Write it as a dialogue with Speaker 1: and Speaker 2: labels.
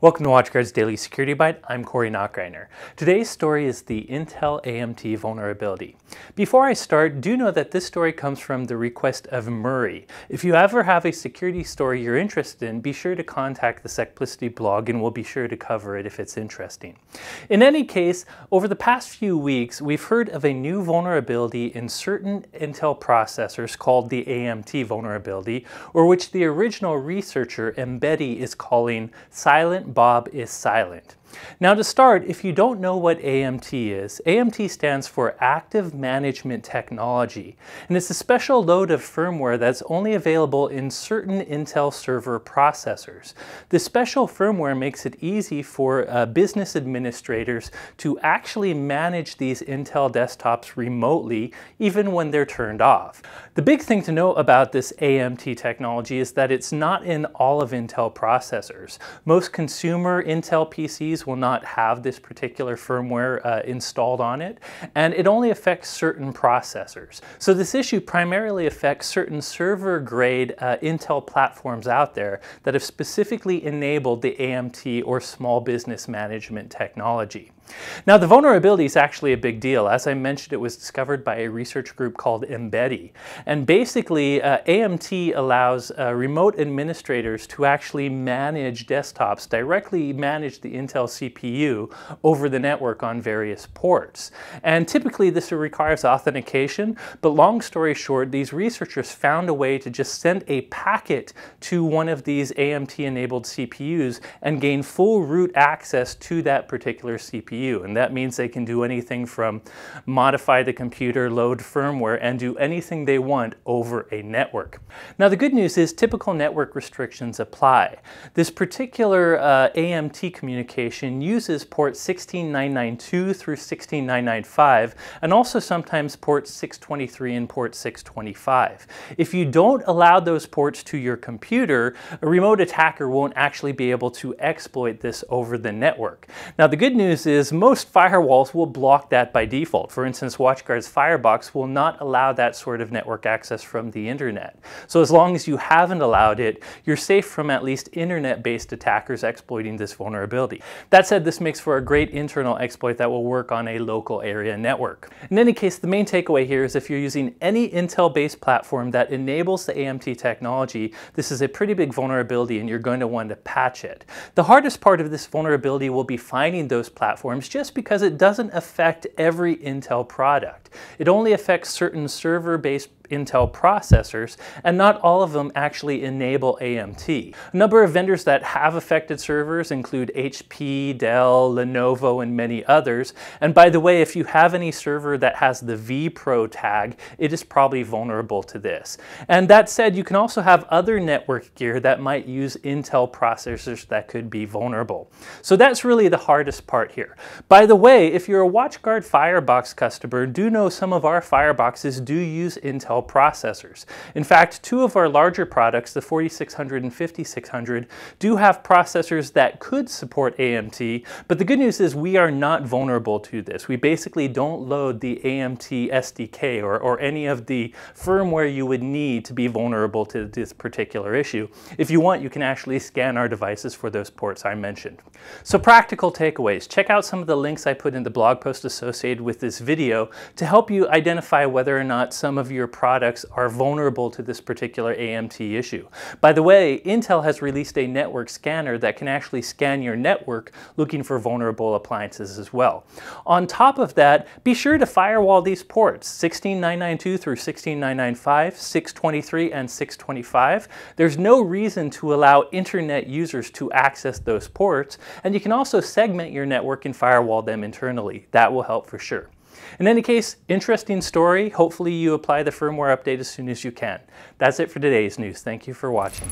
Speaker 1: Welcome to WatchGuard's Daily Security Byte. I'm Corey Nachreiner. Today's story is the Intel AMT vulnerability. Before I start, do know that this story comes from the request of Murray. If you ever have a security story you're interested in, be sure to contact the Secplicity blog and we'll be sure to cover it if it's interesting. In any case, over the past few weeks, we've heard of a new vulnerability in certain Intel processors called the AMT vulnerability, or which the original researcher Embedi is calling silent Bob is silent. Now to start, if you don't know what AMT is, AMT stands for Active Management Technology, and it's a special load of firmware that's only available in certain Intel server processors. This special firmware makes it easy for uh, business administrators to actually manage these Intel desktops remotely, even when they're turned off. The big thing to know about this AMT technology is that it's not in all of Intel processors. Most consumer Intel PCs will not have this particular firmware uh, installed on it, and it only affects certain processors. So this issue primarily affects certain server-grade uh, Intel platforms out there that have specifically enabled the AMT or small business management technology. Now the vulnerability is actually a big deal. As I mentioned, it was discovered by a research group called Embedi. And basically, uh, AMT allows uh, remote administrators to actually manage desktops, directly manage the Intel CPU over the network on various ports. And typically this requires authentication, but long story short, these researchers found a way to just send a packet to one of these AMT-enabled CPUs and gain full root access to that particular CPU. CPU. And that means they can do anything from modify the computer, load firmware, and do anything they want over a network. Now the good news is typical network restrictions apply. This particular uh, AMT communication uses port 16992 through 16995 and also sometimes port 623 and port 625. If you don't allow those ports to your computer, a remote attacker won't actually be able to exploit this over the network. Now the good news is most firewalls will block that by default. For instance, WatchGuard's Firebox will not allow that sort of network access from the internet. So as long as you haven't allowed it, you're safe from at least internet-based attackers exploiting this vulnerability. That said, this makes for a great internal exploit that will work on a local area network. In any case, the main takeaway here is if you're using any Intel-based platform that enables the AMT technology, this is a pretty big vulnerability and you're going to want to patch it. The hardest part of this vulnerability will be finding those platforms just because it doesn't affect every Intel product. It only affects certain server-based Intel processors, and not all of them actually enable AMT. A number of vendors that have affected servers include HP, Dell, Lenovo, and many others. And by the way, if you have any server that has the vPro tag, it is probably vulnerable to this. And that said, you can also have other network gear that might use Intel processors that could be vulnerable. So that's really the hardest part here. By the way, if you're a WatchGuard Firebox customer, do know some of our Fireboxes do use Intel Processors. In fact, two of our larger products, the 4600 and 5600, do have processors that could support AMT, but the good news is we are not vulnerable to this. We basically don't load the AMT SDK or, or any of the firmware you would need to be vulnerable to this particular issue. If you want, you can actually scan our devices for those ports I mentioned. So practical takeaways. Check out some of the links I put in the blog post associated with this video to help you identify whether or not some of your products products are vulnerable to this particular AMT issue. By the way, Intel has released a network scanner that can actually scan your network looking for vulnerable appliances as well. On top of that, be sure to firewall these ports, 16992 through 16995, 623, and 625. There's no reason to allow internet users to access those ports, and you can also segment your network and firewall them internally. That will help for sure. In any case, interesting story. Hopefully you apply the firmware update as soon as you can. That's it for today's news. Thank you for watching.